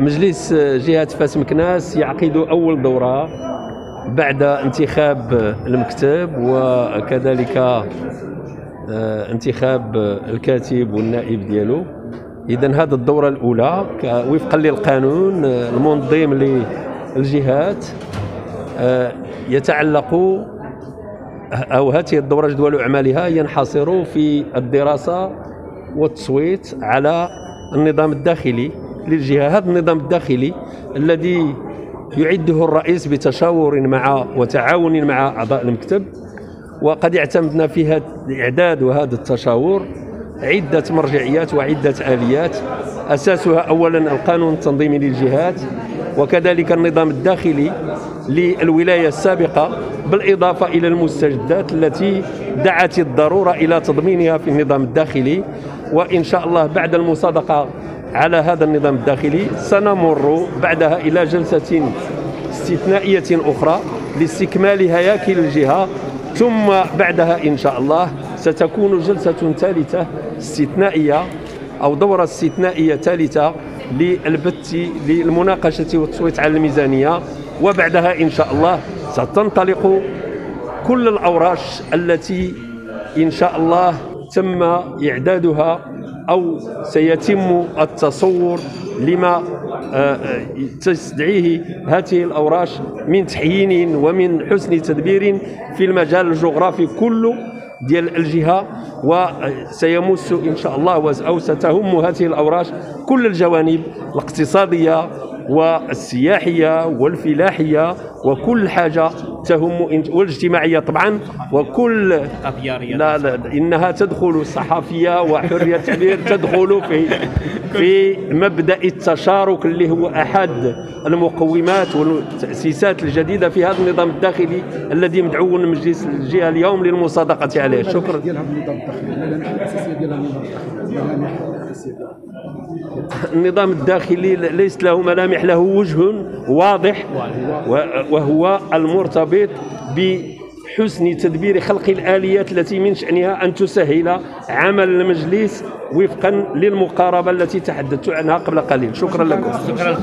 مجلس جهة فاس مكناس يعقد أول دورة بعد انتخاب المكتب وكذلك آه، انتخاب الكاتب والنائب ديالو. اذا هذه الدورة الأولى وفقا للقانون آه، المنظم للجهات آه، يتعلق أو هذه الدورة جدول أعمالها ينحصر في الدراسة والتصويت على النظام الداخلي. للجهه هذا النظام الداخلي الذي يعده الرئيس بتشاور مع وتعاون مع أعضاء المكتب. وقد اعتمدنا في هذا الإعداد وهذا التشاور عدة مرجعيات وعدة آليات. أساسها اولا القانون التنظيمي للجهات وكذلك النظام الداخلي للولاية السابقة بالإضافة إلى المستجدات التي دعت الضرورة إلى تضمينها في النظام الداخلي. وإن شاء الله بعد المصادقة على هذا النظام الداخلي سنمر بعدها إلى جلسة استثنائية أخرى لاستكمال هياكل الجهة ثم بعدها إن شاء الله ستكون جلسة ثالثة استثنائية أو دورة استثنائية ثالثة للبث للمناقشة والتصويت على الميزانية وبعدها إن شاء الله ستنطلق كل الأوراش التي إن شاء الله تم إعدادها أو سيتم التصور لما آه، آه، تستدعيه هذه الأوراش من تحيين ومن حسن تدبير في المجال الجغرافي كله ديال الجهة وسيمس إن شاء الله أو ستهم هذه الأوراش كل الجوانب الاقتصادية والسياحية والفلاحية وكل حاجة تهم والاجتماعية طبعا وكل لا لا إنها تدخل الصحفيه وحرية التعبير تدخل في في مبدأ التشارك اللي هو أحد المقومات والتأسيسات الجديدة في هذا النظام الداخلي الذي مدعو مجلس الجهة اليوم للمصادقة عليه. شكرا. ديالها النظام الداخلي. النظام الداخلي ليس له ملامح له وجه واضح وهو المرتبط بحسن تدبير خلق الآليات التي من شأنها أن تسهل عمل المجلس وفقا للمقاربة التي تحدثت عنها قبل قليل. شكرا لكم. شكرا.